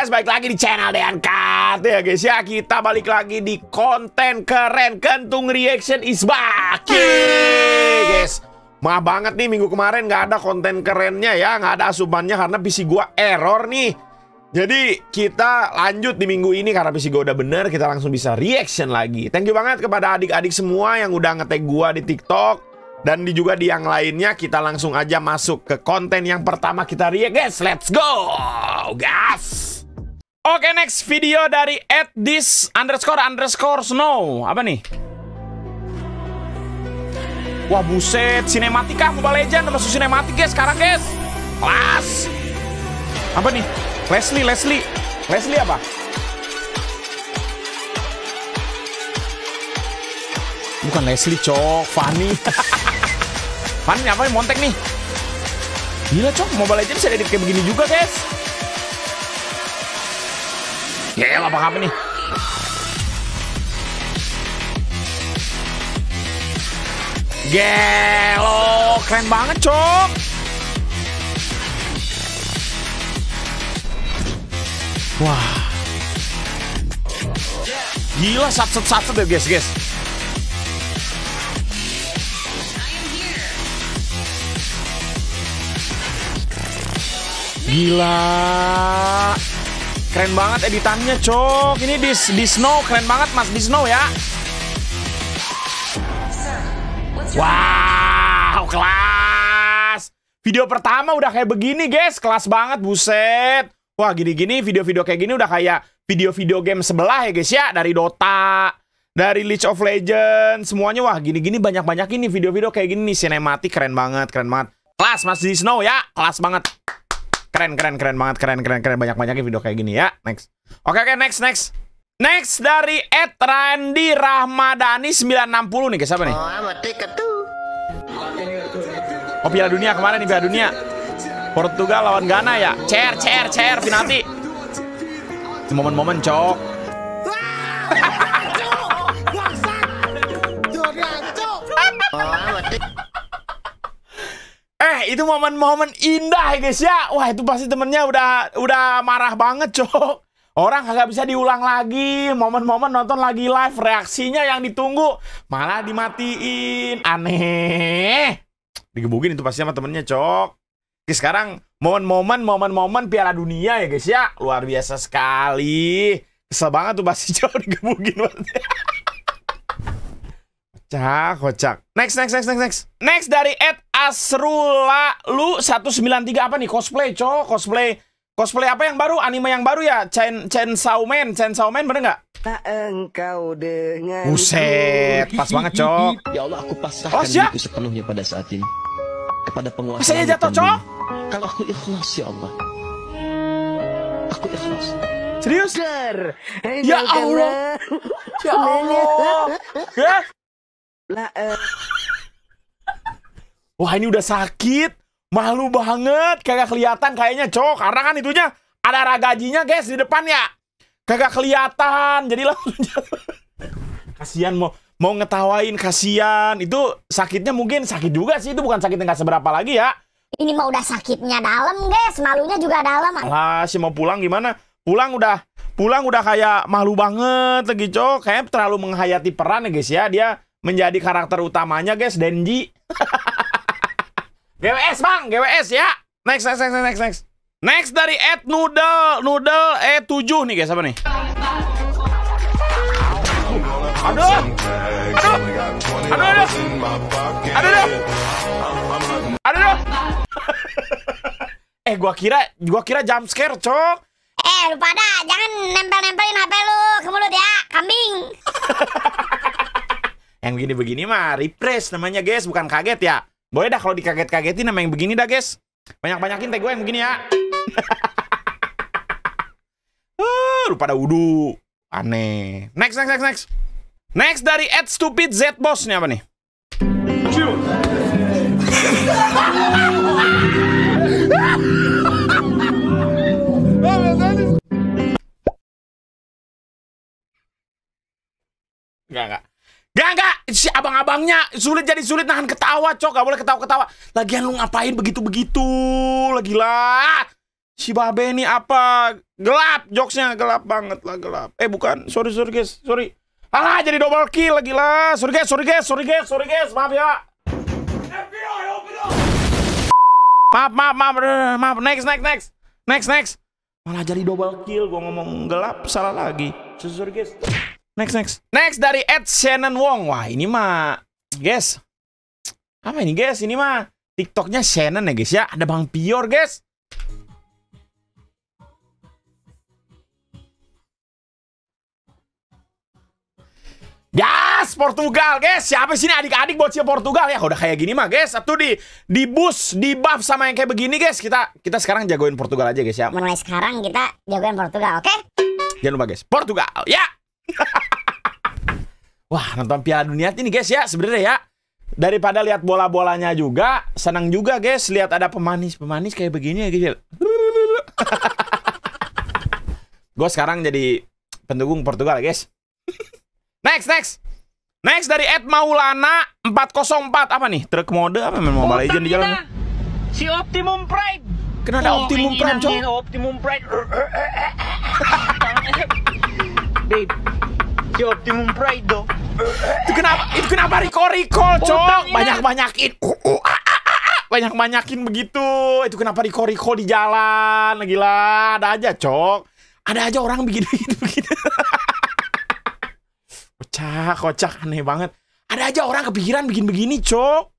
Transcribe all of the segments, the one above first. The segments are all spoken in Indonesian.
guys, balik lagi di channel Deankat ya guys ya Kita balik lagi di konten keren Kentung Reaction is back. Yeay, guys Maaf banget nih minggu kemarin nggak ada konten kerennya ya nggak ada asupannya karena PC gua error nih. Jadi kita lanjut di minggu ini karena PC gua udah bener Kita langsung bisa reaction lagi. Thank you banget kepada adik-adik semua yang udah ngetag gua di TikTok. Dan di juga di yang lainnya kita langsung aja masuk ke konten yang pertama kita react. Guys. Let's go, gas. Oke next video dari at this underscore underscore snow apa nih? Wah buset, sinematika Mobile Legend masuk sinematik guys sekarang guys. Kelas. Apa nih? Leslie, Leslie, Leslie apa? Bukan Leslie, cok. Fanny. Fanny apa nih? Montek nih. Gila, cok. Mobile Legends bisa edit kayak begini juga, guys. Ya, apa apa nih? Gelo, keren banget, cok. Wah. Gila, sat-sat-sat ya, guys, guys. Gila. Keren banget editannya, Cok. Ini di, di Snow keren banget, Mas. Di Snow ya. Wow, kelas. Video pertama udah kayak begini, guys. Kelas banget, buset. Wah, gini-gini video-video kayak gini udah kayak video-video game sebelah ya, guys ya. Dari Dota, dari League of Legends, semuanya wah gini-gini banyak-banyak ini video-video kayak gini. Sinematik keren banget, keren banget. Kelas Mas di Snow ya, kelas banget. Keren, keren, keren banget, keren, keren, keren. Banyak-banyaknya video kayak gini ya. Next. Oke, oke, next, next. Next dari Ed Randy Rahmadani 960 nih, guys. Apa nih? Oh, Piala Dunia kemarin nih, Piala Dunia. Portugal lawan Ghana ya. Cer, cer, cer, penalti. Momen-momen, cok. Eh, itu momen-momen indah ya guys ya. Wah, itu pasti temennya udah udah marah banget, Cok. Orang kagak bisa diulang lagi. Momen-momen nonton lagi live, reaksinya yang ditunggu malah dimatiin. Aneh. Digebukin itu pasti sama temennya, Cok. Oke, sekarang momen-momen momen-momen Piala Dunia ya guys ya. Luar biasa sekali. Kesel banget tuh pasti Cok digebukin banget. Kocak. Next, next, next, next, next. Next dari Ed Asrula Lu 193 apa nih? Cosplay, cok. Cosplay. Cosplay apa yang baru? Anime yang baru ya? Chen Chen Man, Chen Man bener nggak? Tak engkau dengan Buset, pas banget, cok. Ya Allah, aku pasrahkan Oh, siap. diriku sepenuhnya pada saat ini. Kepada penguasa langit jatuh, Cok? Kalau aku ikhlas, ya Allah. Aku ikhlas. Serius? Ger. Ya Allah. Ya Allah. Ya? Lah, eh, Wah, ini udah sakit. Malu banget. Kagak kelihatan kayaknya, cok. Karena kan itunya ada ragajinya, guys, di depan ya. Kagak kelihatan. Jadi langsung jatuh. Kasian mau mau ngetawain kasihan. Itu sakitnya mungkin sakit juga sih. Itu bukan sakitnya nggak seberapa lagi ya. Ini mah udah sakitnya dalam, guys. Malunya juga dalam. Alah, si mau pulang gimana? Pulang udah pulang udah kayak malu banget lagi, cok. Kayak terlalu menghayati peran ya, guys ya. Dia menjadi karakter utamanya, guys, Denji. GWS, Bang. GWS ya. Next, next, next, next, next. Next dari Ed Noodle, Noodle E7 nih, guys. Apa nih? Aduh. Aduh. Aduh, aduh. Aduh, aduh. Aduh, eh, gua kira gua kira jump scare, cok. Eh, lu pada jangan nempel-nempelin HP lu ke mulut ya, kambing. Yang begini-begini mah refresh namanya guys, bukan kaget ya. Boleh dah kalau dikaget-kagetin nama yang begini dah guys. Banyak-banyakin teh gue yang begini ya. uh, lu pada wudhu. Aneh. Next, next, next, next. Next dari Ed Stupid Z Boss nih apa nih? Enggak, enggak. Enggak, enggak. Si abang-abangnya sulit jadi sulit nahan ketawa, cok. Gak boleh ketawa-ketawa. Lagian lu ngapain begitu-begitu? Lagi lah. Si Babe ini apa? Gelap, jokesnya gelap banget lah, gelap. Eh bukan, sorry sorry guys, sorry. Alah jadi double kill lagi lah. Sorry guys, sorry guys, sorry guys, sorry guys, maaf ya. Maaf, maaf, maaf, maaf. Next, next, next, next, next. Malah jadi double kill, gua ngomong gelap, salah lagi. Sorry guys. Next, next. Next dari Ed Shannon Wong. Wah ini mah, guys. Apa ini guys? Ini mah TikToknya Shannon ya guys ya. Ada Bang Pior guys. Gas Portugal guys Siapa sih ini adik-adik bocil Portugal ya Udah kayak gini mah guys Satu di di bus Di buff sama yang kayak begini guys Kita kita sekarang jagoin Portugal aja guys ya Mulai sekarang kita jagoin Portugal, oke? Jangan lupa guys Portugal ya Wah nonton Piala Dunia ini guys ya sebenarnya ya Daripada lihat bola-bolanya juga Senang juga guys Lihat ada pemanis-pemanis kayak begini ya guys. Gue sekarang jadi pendukung Portugal guys Next, next. Next dari Ed Maulana 404 apa nih? Truk mode apa memang Mobile Legend di jalan? Si Optimum Pride. Kena ada Optimum Prime, cok. Optimum Pride. Babe. Si Optimum Pride dong. Itu kenapa? Itu kenapa Riko Riko, cok? Banyak banyakin. Uh, uh, ah, ah, ah, ah. Banyak banyakin begitu. Itu kenapa Riko Riko di jalan? Gila, ada aja, cok. Ada aja orang begini begini begitu. kocak, kocak, aneh banget. Ada aja orang kepikiran bikin begini, cok.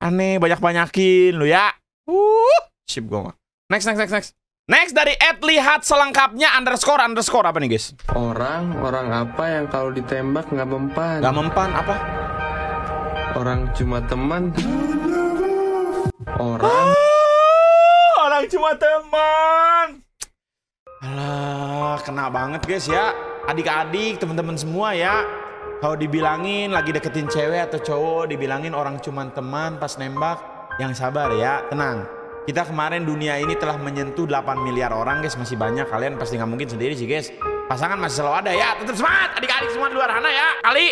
Aneh, banyak-banyakin lu ya. Uh, sip gue mah. Next, next, next, next. Next dari Ed lihat selengkapnya underscore underscore apa nih guys? Orang, orang apa yang kalau ditembak nggak mempan? Gak mempan apa? Orang cuma teman. Orang, Oh, orang cuma teman. Alah, kena banget guys ya. Adik-adik, teman-teman semua ya. Kalau dibilangin lagi deketin cewek atau cowok, dibilangin orang cuma teman pas nembak, yang sabar ya, tenang. Kita kemarin dunia ini telah menyentuh 8 miliar orang guys, masih banyak kalian pasti nggak mungkin sendiri sih guys. Pasangan masih selalu ada ya, tetap semangat adik-adik semua di luar sana ya, kali.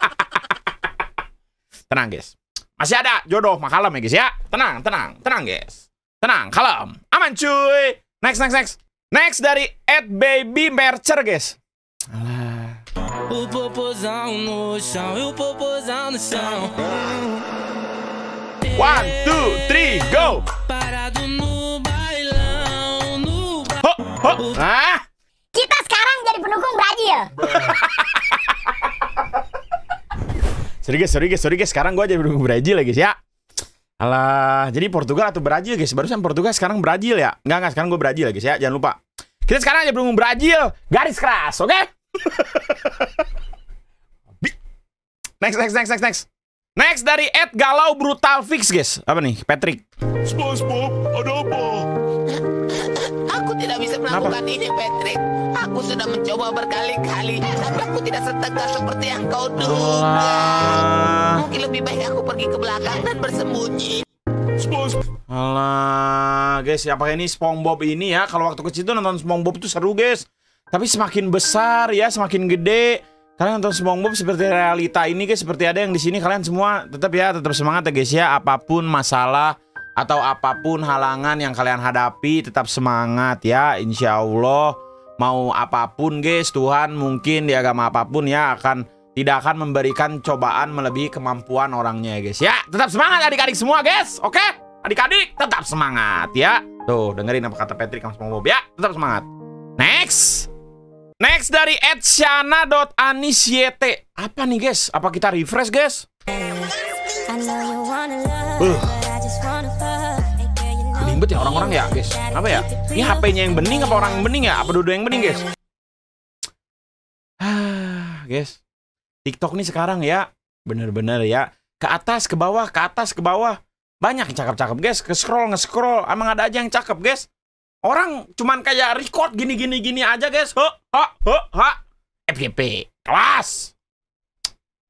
tenang guys, masih ada jodoh mah kalem ya guys ya. Tenang, tenang, tenang guys. Tenang, kalem, aman cuy. Next, next, next. Next dari Ed Baby Mercer guys. Alah. One, two, three, go. Parado no bailão, no ba Ho, ho. Ah, Kita sekarang jadi pendukung Brazil. sorry guys, sorry guys, sorry guys. Sekarang gua jadi pendukung Brazil ya guys ya. Alah, jadi Portugal atau Brazil guys? Barusan Portugal, sekarang Brazil ya? Enggak, enggak, sekarang gue Brazil ya guys ya. Jangan lupa. Kita sekarang aja pendukung Brazil. Garis keras, oke? Bi- next, next, next, next, next. Next dari Ed Galau Brutal Fix guys. Apa nih? Patrick. SpongeBob, ada apa? Aku tidak bisa melakukan ini, Patrick. Aku sudah mencoba berkali-kali, tapi aku tidak setegar seperti yang kau duga. Alah. Mungkin lebih baik aku pergi ke belakang dan bersembunyi. Alah, guys, ya pakai ini SpongeBob ini ya. Kalau waktu kecil tuh nonton SpongeBob itu seru, guys. Tapi semakin besar ya, semakin gede. Kalian nonton SpongeBob seperti realita ini, guys. Seperti ada yang di sini kalian semua tetap ya, tetap semangat ya, guys ya. Apa pun masalah atau apa pun halangan yang kalian hadapi, tetap semangat ya. Insya Allah mau apa pun, guys. Tuhan mungkin di agama apa pun ya akan tidak akan memberikan cobaan melebihi kemampuan orangnya ya guys ya tetap semangat adik-adik semua guys oke adik-adik tetap semangat ya tuh dengerin apa kata Patrick sama SpongeBob ya tetap semangat next next dari @shana.anisyete apa nih guys? Apa kita refresh guys? Uh. bening bet ya orang-orang ya guys? apa ya? ini HP-nya yang bening apa orang yang bening ya? Apa dua yang bening guys? Ah, guys. TikTok nih sekarang ya. Bener-bener ya. Ke atas ke bawah ke atas ke bawah. Banyak yang cakep-cakep guys. Ke scroll nge-scroll. Emang ada aja yang cakep guys orang cuman kayak record gini gini gini aja guys. Ho ho ho ha FYP kelas.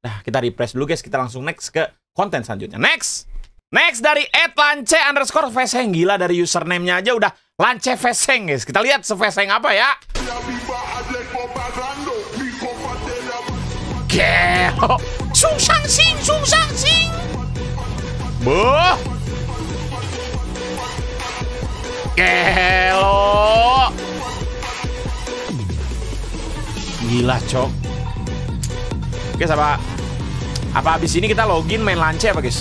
Nah kita refresh dulu guys. Kita langsung next ke konten selanjutnya. Next. Next dari Ed Lance underscore Veseng gila dari username-nya aja udah Lance Veseng guys. Kita lihat seveseng apa ya. Gelo. Sung sang sing Sung sang sing Boh Gelo. Gila, Cok. Guys, apa apa habis ini kita login main lance apa, guys?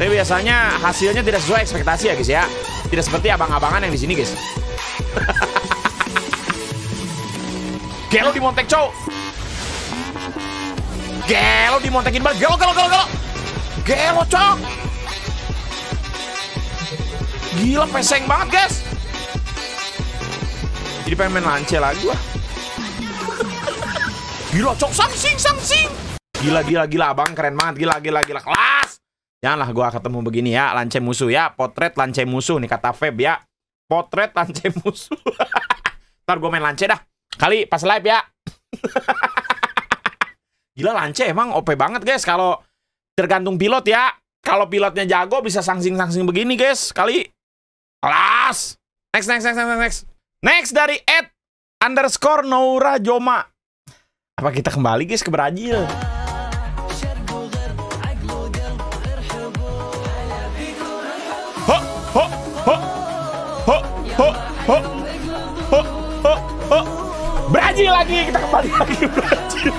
Tapi biasanya hasilnya tidak sesuai ekspektasi ya, guys ya. Tidak seperti abang-abangan yang di sini, guys. Gelo di montek, Cok. Gelo di montekin banget. Gelo, gelo, gelo, gelo. Gelo, Cok. Gila peseng banget guys. Jadi pengen main lance lagi gua Gila cok. Sangsing sangsing Gila gila gila abang. Keren banget. Gila gila gila. Kelas. Janganlah gua ketemu begini ya. Lance musuh ya. Potret lance musuh nih kata Feb ya. Potret lance musuh. Ntar gua main lance dah. Kali pas live ya. Gila lance emang OP banget guys. Kalau tergantung pilot ya. Kalau pilotnya jago bisa sangsing-sangsing begini guys. Kali Kelas. Next, next, next, next, next. Next dari Ed underscore Noura Joma. Apa kita kembali guys ke Brazil? Ho, ho, ho, ho, ho. Brazil lagi, kita kembali lagi Brazil.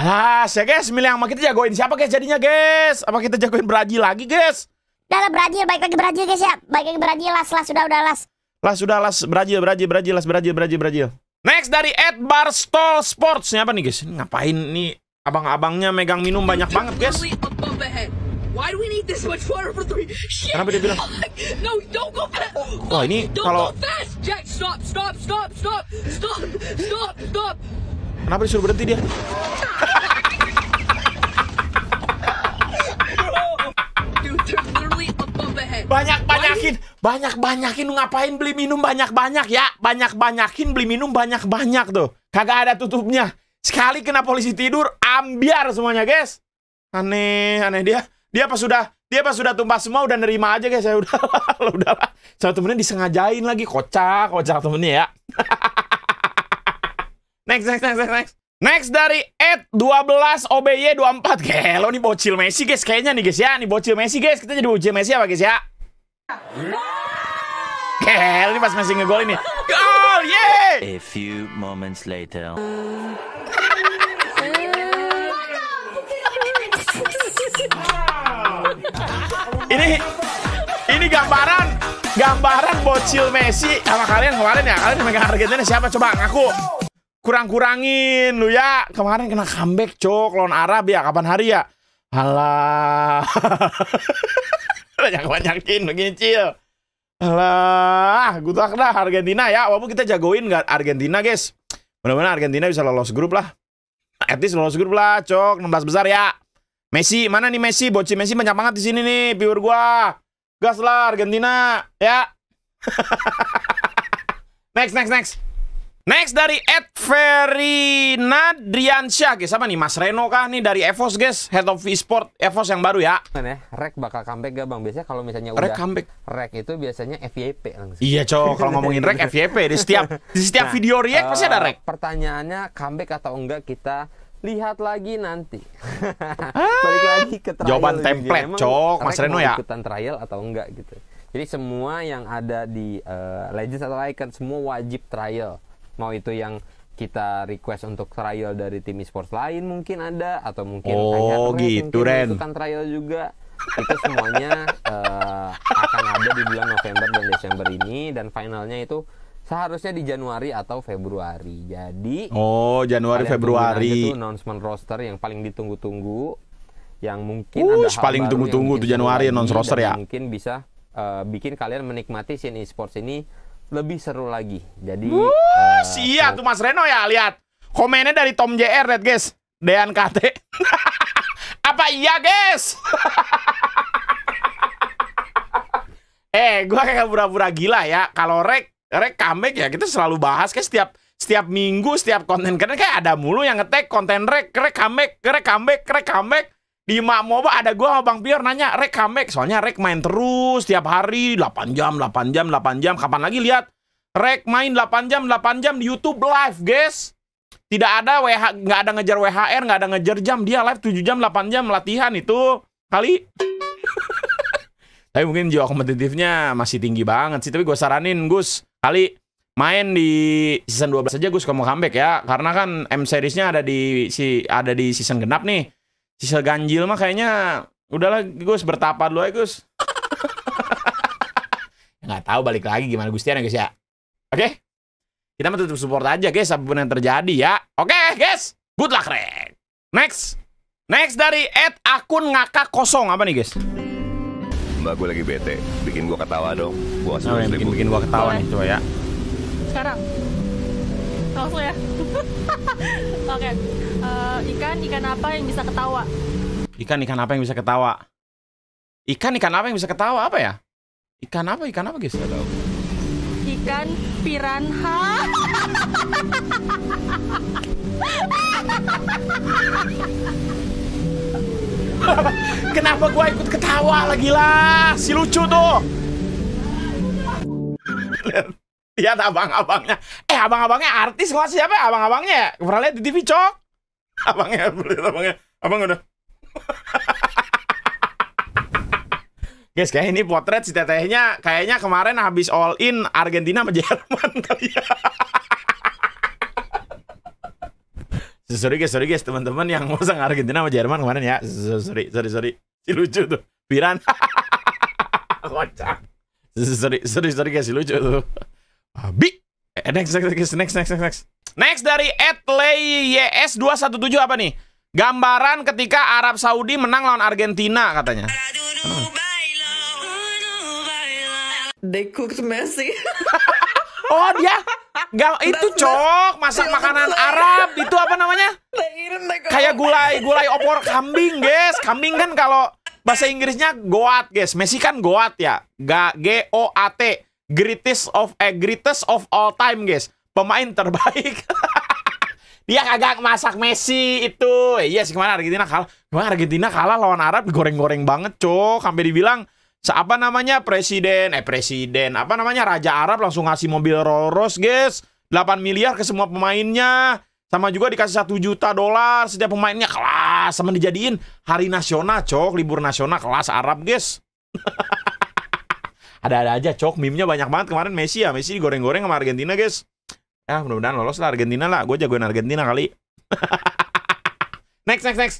Alas ya guys, milih yang sama kita jagoin siapa guys jadinya guys? Apa kita jagoin Brazil lagi guys? Udah lah Brazil, baik lagi Brazil guys ya. Baik lagi Brazil, las, las, sudah, udah, las. Las sudah las Brazil, Brazil, Brazil, las Brazil, Brazil, Brazil. Next dari Ed Barstol Sports. Ini apa nih guys? Ini ngapain nih? Abang-abangnya megang minum banyak banget guys. Why do we need this much water for three? Shit! Kenapa dia bilang? No, don't go fast! Wah ini Don't kalau go fast! Jack, stop, stop, stop, stop, stop, stop, stop! Kenapa disuruh berhenti dia? Banyak banyakin, banyak banyakin lu ngapain beli minum banyak banyak ya? Banyak banyakin beli minum banyak banyak tuh. Kagak ada tutupnya. Sekali kena polisi tidur, ambiar semuanya guys. Aneh, aneh dia. Dia pas sudah dia pas sudah tumpah semua udah nerima aja guys ya udah udah sama temennya disengajain lagi kocak kocak temennya ya next next next next next. Next dari Ed 12 OBY 24 Gelo nih bocil Messi guys. Kayaknya nih guys ya. Nih bocil Messi guys. Kita jadi bocil Messi apa guys ya? Gelo nih pas Messi ngegol ini gol yeay! A few moments later. ini ini gambaran gambaran bocil Messi sama kalian kemarin ya. Kalian megang Argentina siapa? Coba ngaku kurang-kurangin lu ya. Kemarin kena comeback cok lawan Arab ya. Kapan hari ya? Alah. Banyak banyakin begini cil. Alah. Gue tak dah Argentina ya. Walaupun kita jagoin nggak Argentina guys. Mudah-mudahan Argentina bisa lolos grup lah. At least lolos grup lah cok 16 besar ya. Messi, mana nih Messi? Bocil Messi banyak banget di sini nih, viewer gua. Gas lah Argentina, ya. next, next, next. Next dari Ed Ferinadriansyah, guys. Apa nih? Mas Reno kah nih dari Evos, guys? Head of Esport Evos yang baru ya. ya rek bakal comeback gak bang biasanya kalau misalnya Rek udah comeback. rek itu biasanya FYP langsung Iya, cowok. Kalau ngomongin rek FYP di setiap di setiap Nah, video react pasti ada eh, rek. pertanyaannya comeback atau enggak kita lihat lagi nanti balik lagi ke trial Jawaban juga. template, Cok, Mas Reno ya. ikutan trial atau enggak gitu jadi semua yang ada di eh, Legends atau Icon semua wajib trial mau itu yang kita request untuk trial dari tim esports lain mungkin ada atau mungkin Oh, Red gitu, mungkin Ren. trial juga itu semuanya eh, akan ada di bulan November dan Desember ini dan finalnya itu seharusnya di Januari atau Februari jadi Oh, Januari Februari. tuh announcement roster yang paling ditunggu-tunggu yang mungkin Wush, ada paling tunggu-tunggu tuh Januari seru announce lagi roster ya. mungkin bisa eh, bikin kalian menikmati scene esports ini lebih seru lagi jadi Wuh, eh, Sia tuh Mas Reno ya, lihat. Komennya dari Tom JR, lihat guys. Dean KT. Apa iya, guys? eh, gua kayak pura-pura gila ya. Kalau rek rek comeback ya kita selalu bahas kayak setiap setiap minggu setiap konten karena kayak ada mulu yang ngetek konten rek rek comeback rek comeback rek comeback di Mak Moba ada gua sama Bang Pior nanya rek comeback soalnya rek main terus tiap hari 8 jam 8 jam 8 jam kapan lagi lihat Rek main 8 jam 8 jam di YouTube live, guys. Tidak ada WH nggak ada ngejar WHR, nggak ada ngejar jam. Dia live 7 jam 8 jam latihan itu kali. Tapi mungkin jiwa kompetitifnya masih tinggi banget sih. Tapi gue saranin Gus kali main di season 12 aja Gus kalau mau comeback ya. Karena kan M seriesnya ada di si ada di season genap nih. Sisa ganjil mah kayaknya udahlah Gus bertapa dulu aja Gus. Nggak tahu balik lagi gimana Gustian ya guys ya. Oke? Kita mah tetap support aja guys apa pun yang terjadi ya. Oke guys, good luck Rek. Next. Next dari Ed akun ngakak kosong apa nih guys? Mbak gue lagi bete, bikin gue ketawa dong. Gue Oh, yang bikin bikin gua ketawa nih coba ya. Sekarang. Langsung ya. Oke. Eh, ikan ikan apa yang bisa ketawa? Ikan ikan apa yang bisa ketawa? Ikan ikan apa yang bisa ketawa apa ya? Ikan apa ikan apa guys? Tahu. Ikan piranha. Kenapa gua ikut ketawa lagi lah? Si lucu tuh. Lihat abang-abangnya. Eh, abang-abangnya artis nggak siapa ya? Abang-abangnya ya? Pernah lihat di TV, Cok? Abangnya, lihat abangnya. Abang udah. Guys, kayak ini potret si tetehnya kayaknya kemarin habis all in Argentina sama Jerman kali ya. sorry guys, sorry guys teman-teman yang masang Argentina sama Jerman kemarin ya. Sorry, sorry, sorry. Si lucu tuh. Piran. Kocak. Sorry, sorry, sorry guys, si lucu tuh. Abi. Eh, next, next, next, next, next, next. Next dari YS 217 apa nih? Gambaran ketika Arab Saudi menang lawan Argentina katanya. They cooked Messi. Oh dia Gak, itu cok masak makanan Arab itu apa namanya? Kayak gulai gulai opor kambing, guys. Kambing kan kalau bahasa Inggrisnya goat, guys. Messi kan goat ya. G O A T. Greatest of eh greatest of all time, guys. Pemain terbaik. Dia kagak masak Messi itu. Iya sih kemarin Argentina kalah. Kemarin Argentina kalah lawan Arab digoreng-goreng banget, cok. Sampai dibilang apa namanya presiden eh presiden apa namanya raja Arab langsung ngasih mobil Rolls Royce guys 8 miliar ke semua pemainnya sama juga dikasih satu juta dolar setiap pemainnya kelas sama dijadiin hari nasional cok libur nasional kelas Arab guys ada-ada aja cok meme-nya banyak banget kemarin Messi ya Messi digoreng-goreng sama Argentina guys ya mudah-mudahan lolos lah Argentina lah gue jagoin Argentina kali next next next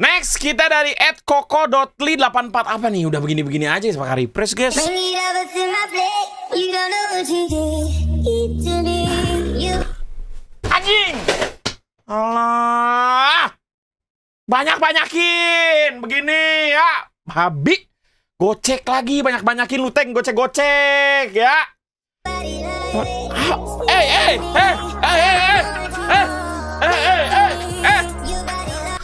Next kita dari @koko.li84 apa nih? Udah begini-begini aja pakai refresh guys. Anjing. Allah. Banyak-banyakin begini ya. Babi. Gocek lagi banyak-banyakin lu teng gocek-gocek ya. Ah, Eh eh eh eh eh eh eh eh eh eh eh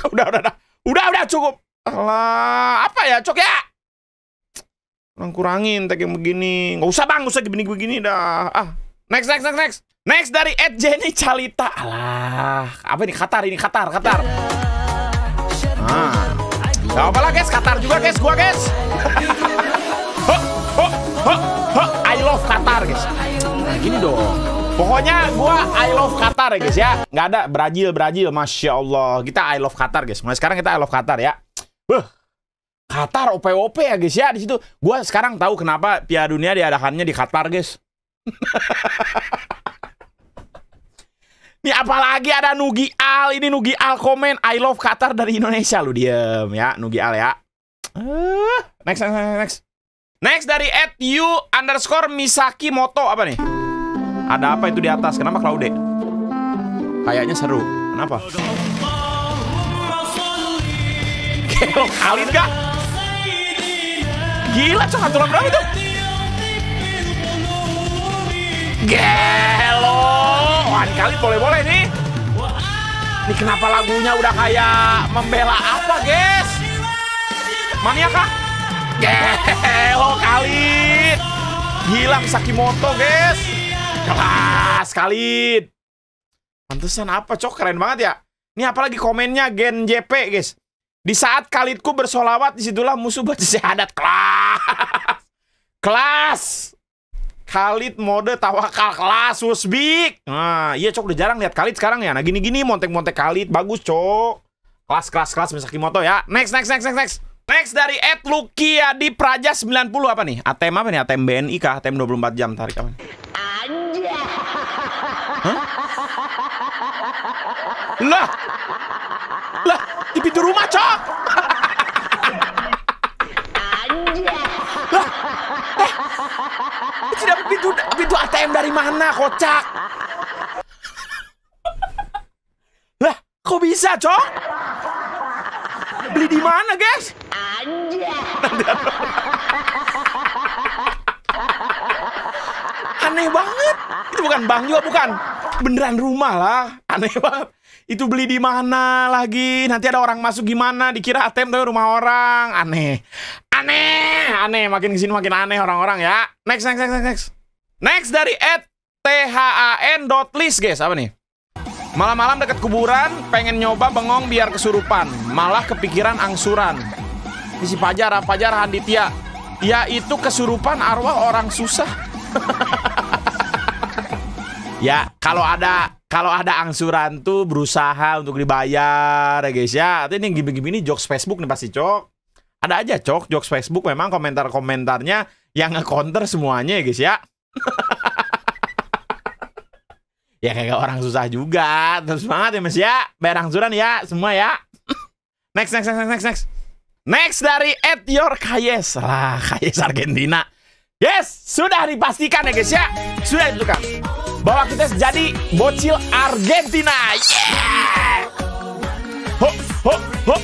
udah udah udah udah udah cukup Alah, apa ya cok ya kurang kurangin tag yang begini nggak usah bang nggak usah begini begini dah ah next next next next next dari Ed Jenny Calita alah apa ini Qatar ini Qatar Qatar ah Gak apa lah guys Qatar juga guys gua guys. I love Qatar guys nah gini dong Pokoknya gua I love Qatar ya guys ya. Nggak ada Brazil Brazil, masya Allah. Kita I love Qatar guys. Mulai sekarang kita I love Qatar ya. Beuh. Qatar OP-OP ya guys ya di situ. Gua sekarang tahu kenapa Piala Dunia diadakannya di Qatar guys. Nih apalagi ada Nugi Al, ini Nugi Al komen I love Qatar dari Indonesia lu diem ya Nugi Al ya. Eh, next next next next. Dari at you underscore Misaki Moto apa nih? Ada apa itu di atas? Kenapa Claude? Kayaknya seru. Kenapa? Gelo kali gak? Gila cok aturan berapa itu? Gelo Wah kali boleh-boleh nih. Ini kenapa lagunya udah kayak membela apa guys? Mania kah? Gelo kali. Gila Sakimoto guys. Kelas kali. Pantesan apa cok? Keren banget ya. Ini apalagi komennya Gen JP guys. Di saat Khalidku bersolawat di situlah musuh baca syahadat kelas. Kelas Khalid mode tawakal kelas Wusbik Nah iya cok udah jarang lihat Khalid sekarang ya Nah gini-gini montek-montek Khalid Bagus cok Kelas kelas kelas Misaki Moto ya Next next next next next Next dari Ed Lukia di Praja 90 apa nih? ATM apa nih? ATM BNI kah? ATM 24 jam tarik apa? nih? Hah? Lah. Lah, di pintu rumah, Cok. Lah. Eh, itu dapat pintu pintu ATM dari mana, kocak? Lah, kok bisa, Cok? Beli di mana, guys? Aneh banget. Itu bukan bank juga bukan. Beneran rumah lah. Aneh banget. Itu beli di mana lagi? Nanti ada orang masuk gimana? Dikira ATM tapi rumah orang. Aneh. Aneh. Aneh. Makin ke sini makin aneh orang-orang ya. Next, next, next, next, next. Next dari at than.list guys. Apa nih? Malam-malam dekat kuburan, pengen nyoba bengong biar kesurupan. Malah kepikiran angsuran. Ini si Pajar, Pajar Handitya. Ya itu kesurupan arwah orang susah. ya, kalau ada kalau ada angsuran tuh berusaha untuk dibayar ya guys ya. Ini gini-gini jokes Facebook nih pasti cok. Ada aja cok jokes Facebook memang komentar-komentarnya yang nge-counter semuanya ya guys ya. ya kayak orang susah juga. Terus semangat ya mas ya. Bayar angsuran ya semua ya. next, next, next, next, next. Next dari At Your Kayes. Lah, Kayes Argentina. Yes, sudah dipastikan ya guys ya. Sudah ditentukan bahwa kita jadi bocil Argentina. Yeah! Ho, ho, ho,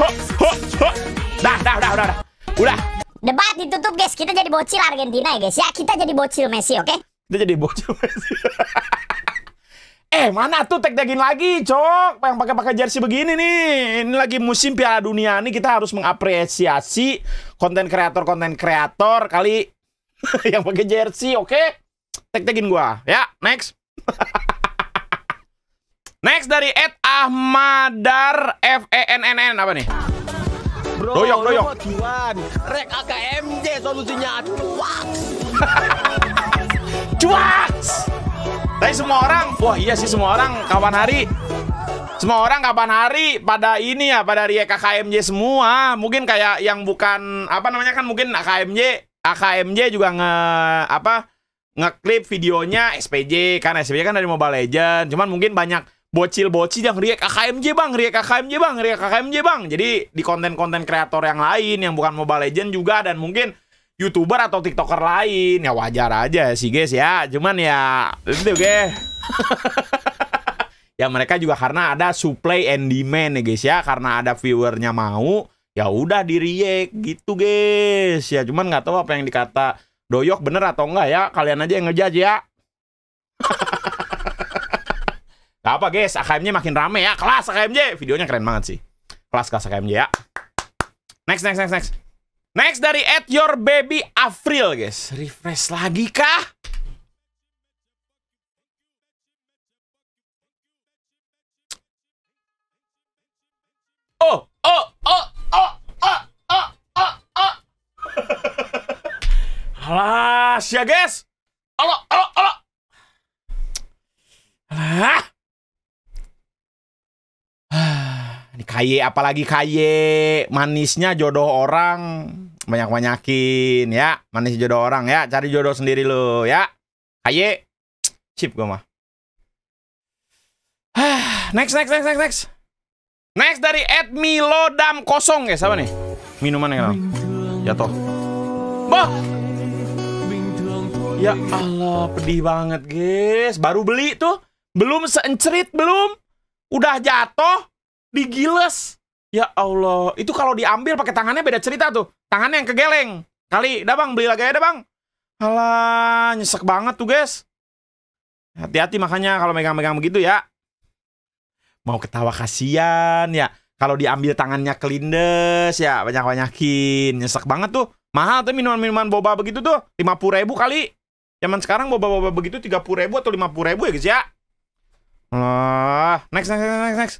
ho, ho, ho. Dah, dah, dah, udah, udah. Udah. Debat ditutup guys, kita jadi bocil Argentina ya guys ya. Kita jadi bocil Messi, oke? Kita jadi bocil Messi. eh, mana tuh tag-tagin lagi, Cok? Yang pakai-pakai jersey begini nih. Ini lagi musim Piala Dunia nih, kita harus mengapresiasi konten kreator-konten kreator kali yang pakai jersey, oke? Tag-tagin gua. Ya, next. next dari Ed Ahmadar F E N N N apa nih? Bro, Doyok, doyok. cuan. Rek AKMJ solusinya cuak. Cuaks! Tapi semua orang, wah iya sih semua orang kawan hari semua orang kapan hari pada ini ya pada riek KKMJ semua mungkin kayak yang bukan apa namanya kan mungkin AKMJ AKMJ juga nge apa ngeklip videonya SPJ kan SPJ kan dari Mobile Legend cuman mungkin banyak bocil-bocil yang riek KKMJ bang. Riek KKMJ bang. Riek KKMJ bang. Jadi di konten-konten kreator yang lain yang bukan Mobile Legend juga dan mungkin youtuber atau tiktoker lain. Ya wajar aja sih guys ya. Cuman ya itu guys. Ya mereka juga karena ada supply and demand ya guys ya. Karena ada viewernya mau ya udah di react gitu guys. Ya cuman nggak tahu apa yang dikata doyok bener atau enggak ya. Kalian aja yang ngejudge ya Gak apa guys AKMJ makin rame ya kelas AKMJ videonya keren banget sih kelas kelas AKMJ ya next next next next next dari at your baby April guys refresh lagi kah Oh, oh, oh, oh, oh, oh, oh, oh. Alas ya guys. Alo, alo, alo. Alah. Kaye apalagi kaye manisnya jodoh orang. Banyak-banyakin ya. Manis jodoh orang ya. Cari jodoh sendiri lo ya. Kaye sip gue mah. Next next next next next. Next dari Ed Milodam kosong guys. Apa nih? Minuman yang jatuh. Bah. Ya Allah, pedih banget guys. Baru beli tuh, belum seencerit belum, udah jatuh, digiles. Ya Allah, itu kalau diambil pakai tangannya beda cerita tuh. Tangannya yang kegeleng. Kali, dah bang, beli lagi aja dah bang. Alah, nyesek banget tuh guys. Hati-hati makanya kalau megang-megang begitu ya mau ketawa kasihan ya kalau diambil tangannya kelindes ya banyak banyakin nyesek banget tuh mahal tuh minuman minuman boba begitu tuh lima puluh ribu kali zaman sekarang boba boba begitu tiga puluh ribu atau lima puluh ribu ya guys ya ah next next next next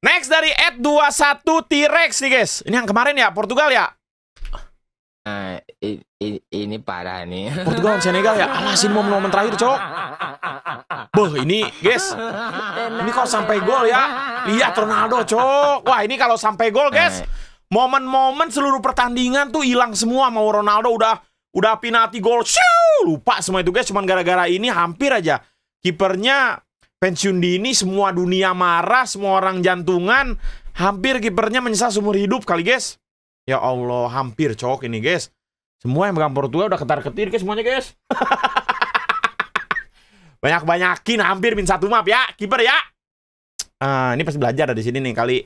next dari Ed 21 T-Rex nih guys. Ini yang kemarin ya Portugal ya? Nah, i- i- ini parah nih. Portugal lawan Senegal ya? Alasin mau momen terakhir cok. Boh ini guys. Ini kalau sampai gol ya? Lihat Ronaldo cok. Wah ini kalau sampai gol guys Momen-momen seluruh pertandingan tuh hilang semua. Mau Ronaldo. Udah udah penalti gol, lupa semua itu guys. Cuman gara-gara ini hampir aja kipernya pensiun dini, semua dunia marah, semua orang jantungan. Hampir kipernya menyesal seumur hidup kali guys. Ya Allah, hampir cok ini guys. Semua yang pegang Portugal udah ketar-ketir guys semuanya guys. Banyak-banyakin hampir min satu map ya, kiper ya. Ah, ini pasti belajar dari sini nih kali.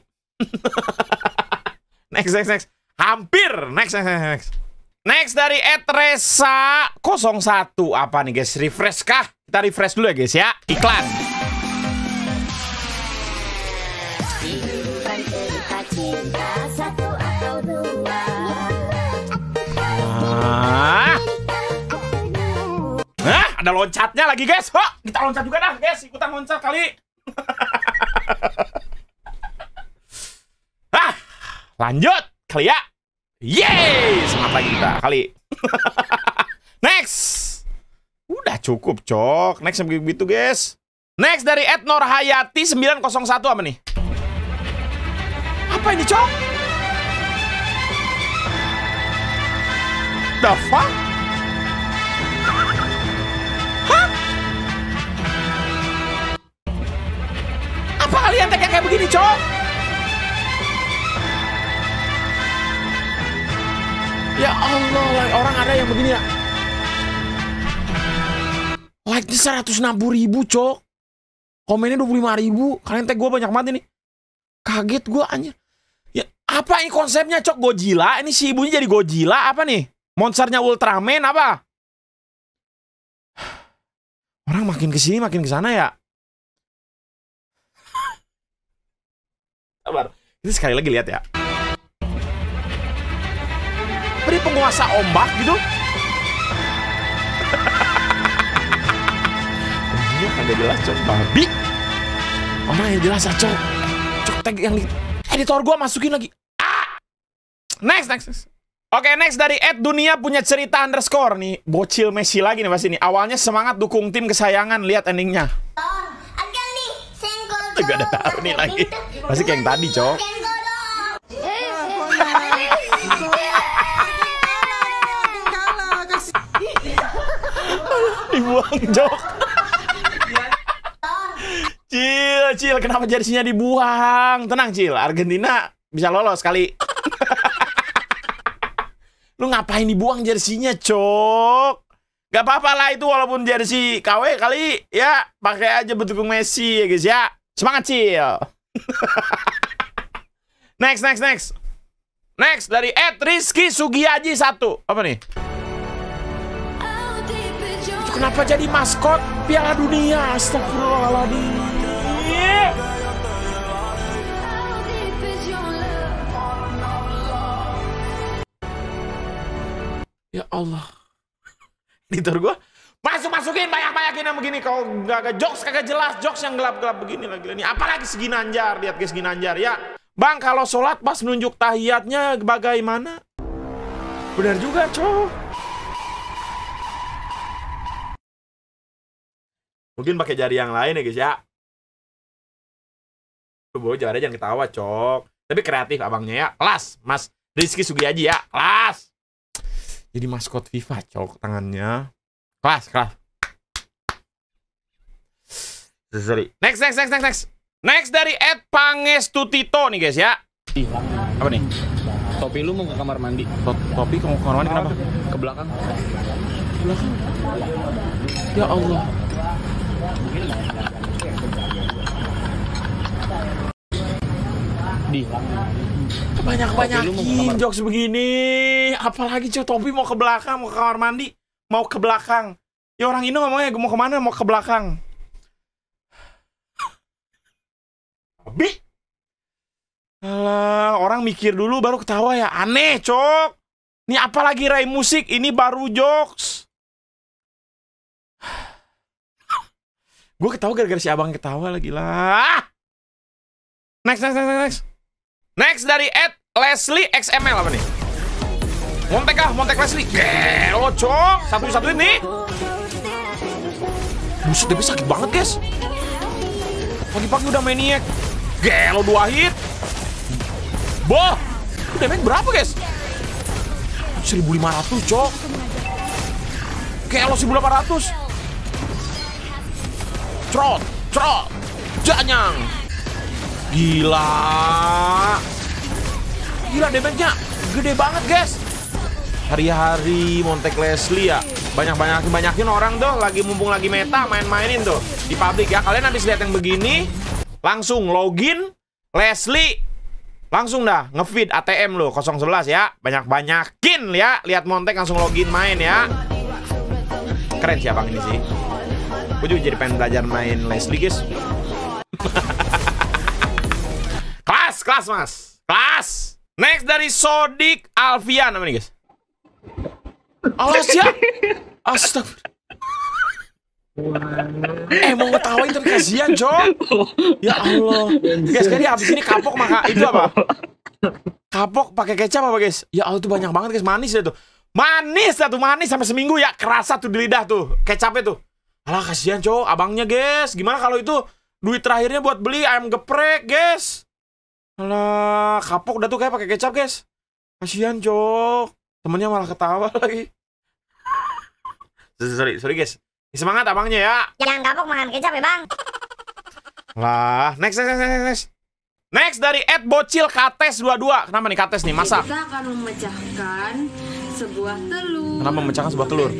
next, next, next. Hampir. Next, next, next, next. Next dari Etresa 01. Apa nih guys? Refresh kah? Kita refresh dulu ya guys ya. Iklan. Ah. Hah? Ada loncatnya lagi guys. Ho, kita loncat juga dah guys. Ikutan loncat kali. Hah? Lanjut kali ya. Yeay! Semangat lagi kita kali. Next. Udah cukup, Cok. Next yang begitu, guys. Next dari Ed Nur Hayati 901 apa nih? Apa ini, Cok? The fuck? Hah? Apa kalian tag kayak begini, Cok? Ya Allah, orang ada yang begini ya. Like-nya 160 ribu, Cok. Komennya 25 ribu. Kalian tag gue banyak banget ini. Kaget gue anjir. Ya, apa ini konsepnya, Cok? Godzilla? Ini si ibunya jadi Godzilla apa nih? Monsternya Ultraman apa? Orang makin ke sini makin ke sana ya. Sabar. Ini sekali lagi lihat ya. Beri penguasa ombak gitu. Ini kagak jelas cok babi. Orang yang jelas cok. Cok tag yang editor gua masukin lagi. Ah! Next, next, next. Oke, next dari Ed Dunia punya cerita underscore nih. Bocil Messi lagi nih pasti nih. Awalnya semangat dukung tim kesayangan, lihat endingnya. Gak ada taruh nih lagi. Pasti kayak yang tadi, cok. Dibuang, cok. Cil, Cil, kenapa jersinya dibuang? Tenang, Cil. Argentina bisa lolos kali. Lu ngapain dibuang jersinya, Cok? Gak apa-apa lah itu walaupun jersey KW kali ya pakai aja berdukung Messi ya guys ya. Semangat Cil. next, next, next. Next dari Ed Rizky Sugiyaji satu. Apa nih? Kenapa jadi maskot Piala Dunia? Astagfirullahaladzim. Ya Allah. Editor gua masuk masukin banyak banyakin yang begini. Kalau nggak ada jokes kagak jelas jokes yang gelap gelap begini lagi. Ini apalagi segi nanjar lihat guys segi nanjar ya. Bang kalau sholat pas nunjuk tahiyatnya bagaimana? Benar juga cowok mungkin pakai jari yang lain ya guys ya. Lu bawa jari jangan ketawa cok. Tapi kreatif abangnya ya. Kelas mas. Rizky Sugiyaji ya. Kelas jadi maskot FIFA cok tangannya. Kelas kelas. Sorry. Next next next next next. Next dari Ed Pangestutito nih guys ya. Apa nih? Topi lu mau ke kamar mandi. topi ke kamar mandi kenapa? Ke belakang. belakang? Ya Allah. Di. Banyak Topi lu mau ke banyakin kamar- jokes begini. Apalagi cok topi mau ke belakang mau ke kamar mandi mau ke belakang. Ya orang ini ngomongnya mau ke mana mau ke belakang. Bi. Alah, orang mikir dulu baru ketawa ya. Aneh cok. Ini apalagi Ray musik ini baru jokes. Gue ketawa gara-gara si abang ketawa lagi lah. Next next next next Next dari Ed Leslie XML apa nih? Montek ah, Montek Leslie. Gelo, cok. Satu-satu ini. Buset, tapi sakit banget, guys. Pagi-pagi udah maniac. Gelo dua hit. Boh. Udah damage berapa guys? 1500 cok Kayak lo 1800 Trot Trot Janyang Gila Gila damage-nya Gede banget guys Hari-hari Montek Leslie ya Banyak-banyakin banyakin orang tuh Lagi mumpung lagi meta main-mainin tuh Di publik ya Kalian habis lihat yang begini Langsung login Leslie Langsung dah ngefeed ATM lo 011 ya. Banyak-banyakin ya. Lihat Montek langsung login main ya. Keren sih abang ini sih. Gue juga jadi pengen belajar main Leslie guys. kelas, kelas mas. Kelas. Next dari Sodik Alfian. Namanya guys. Alas ya. Astagfirullah. Eh mau ngetawain tapi kasihan Cok Ya Allah. Guys kayaknya habis ini kapok maka itu apa? Kapok pakai kecap apa guys? Ya Allah itu banyak banget guys. Manis ya tuh. Manis ya tuh manis. Sampai seminggu ya Kerasa tuh di lidah tuh kecapnya tuh. Alah kasihan Cok abangnya guys. Gimana kalau itu duit terakhirnya buat beli ayam geprek guys Alah kapok dah tuh kayak pakai kecap guys Kasihan Cok Temennya malah ketawa lagi Sorry, sorry guys Semangat abangnya ya. Jangan kapok makan kecap ya bang. Lah, next, next, next, next. Next dari Ed Bocil Kates 22. Kenapa nih Kates nih? Masak. Kita akan memecahkan sebuah telur. Kenapa memecahkan sebuah telur?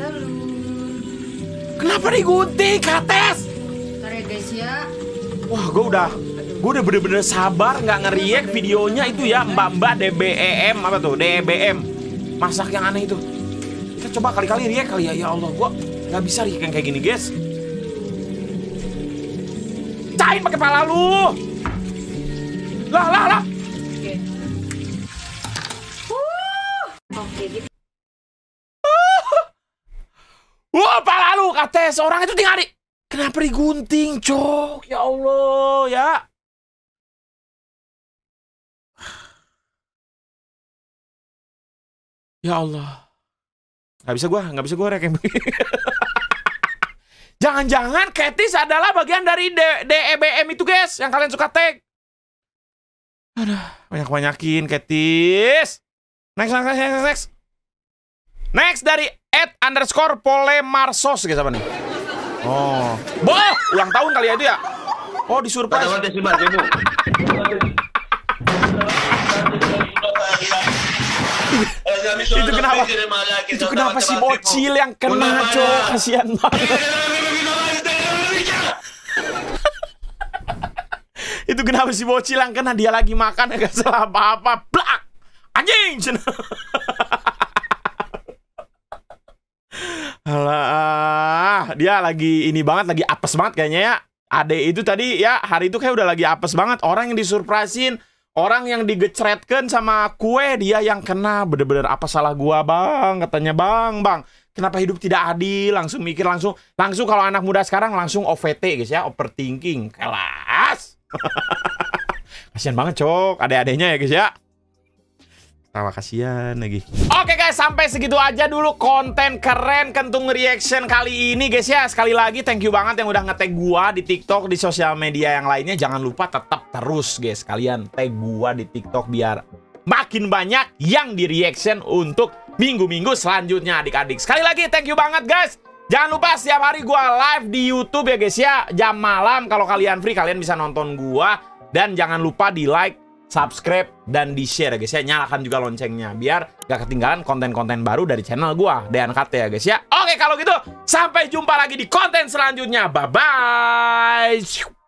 Kenapa digunting Kates? Ntar ya guys ya. Wah, gue udah gue udah bener-bener sabar nggak ngeriak videonya itu ya mbak-mbak DBEM apa tuh DBM masak yang aneh itu kita coba kali-kali riak kali ya ya Allah gue nggak bisa riak yang kayak gini guys cain pakai pala lu lah lah lah. Wah, pala lu kates orang itu tinggal di Kenapa digunting, cok? Ya Allah, ya. Ya Allah. Gak bisa gua, gak bisa gua rek yang begini. Jangan-jangan Ketis adalah bagian dari D DEBM itu, guys, yang kalian suka tag. Aduh, banyak-banyakin Ketis. Next, next, next, next, next. Next dari at underscore polemarsos, guys, apa nih? Oh, boh, ulang tahun kali ya itu ya? Oh, di surprise. itu kenapa? Itu kenapa si bocil yang kena, cok? Kasihan banget. itu kenapa si bocil yang kena dia lagi makan gak salah apa-apa. Blak! Anjing! Alah, dia lagi ini banget, lagi apes banget kayaknya ya. Ade itu tadi ya hari itu kayak udah lagi apes banget. Orang yang disurprisein, orang yang digecretkan sama kue dia yang kena. Bener-bener apa salah gua bang? Katanya bang, bang. Kenapa hidup tidak adil? Langsung mikir langsung, langsung kalau anak muda sekarang langsung OVT guys ya, overthinking. Kelas. Kasian banget cok, ade-adenya ya guys ya. Tawa kasihan lagi. Oke guys, sampai segitu aja dulu konten keren kentung reaction kali ini guys ya. Sekali lagi thank you banget yang udah nge-tag gua di TikTok, di sosial media yang lainnya. Jangan lupa tetap terus guys kalian tag gua di TikTok biar makin banyak yang di reaction untuk minggu-minggu selanjutnya adik-adik. Sekali lagi thank you banget guys. Jangan lupa setiap hari gua live di YouTube ya guys ya. Jam malam kalau kalian free kalian bisa nonton gua dan jangan lupa di like subscribe dan di share ya guys ya. Nyalakan juga loncengnya biar gak ketinggalan konten-konten baru dari channel gua DNKT ya guys ya. Oke kalau gitu sampai jumpa lagi di konten selanjutnya. Bye bye